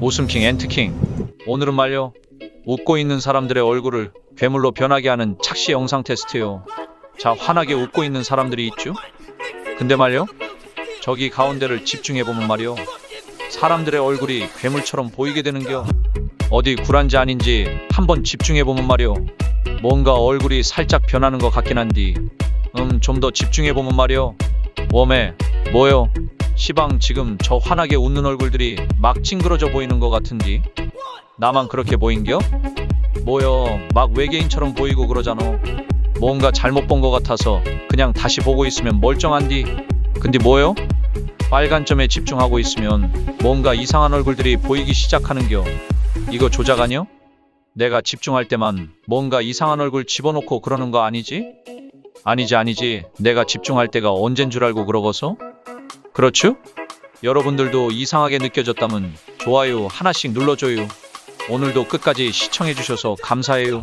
웃음킹 엔트킹. 오늘은 말요 웃고 있는 사람들의 얼굴을 괴물로 변하게 하는 착시 영상 테스트요. 자 환하게 웃고 있는 사람들이 있죠? 근데 말요 저기 가운데를 집중해보면 말이요 사람들의 얼굴이 괴물처럼 보이게 되는겨. 어디 굴한지 아닌지 한번 집중해보면 말이요 뭔가 얼굴이 살짝 변하는 것 같긴 한디. 음 좀 더 집중해보면 말이요 웜에 뭐요 시방 지금 저 환하게 웃는 얼굴들이 막 찡그러져 보이는 것 같은디 나만 그렇게 보인겨? 뭐여 막 외계인처럼 보이고 그러잖아 뭔가 잘못 본 것 같아서 그냥 다시 보고 있으면 멀쩡한디 근데 뭐요? 빨간 점에 집중하고 있으면 뭔가 이상한 얼굴들이 보이기 시작하는겨 이거 조작 아니여? 내가 집중할 때만 뭔가 이상한 얼굴 집어넣고 그러는 거 아니지? 아니지 아니지 내가 집중할 때가 언젠 줄 알고 그러고서? 그렇죠? 여러분들도 이상하게 느껴졌다면 좋아요 하나씩 눌러줘요. 오늘도 끝까지 시청해주셔서 감사해요.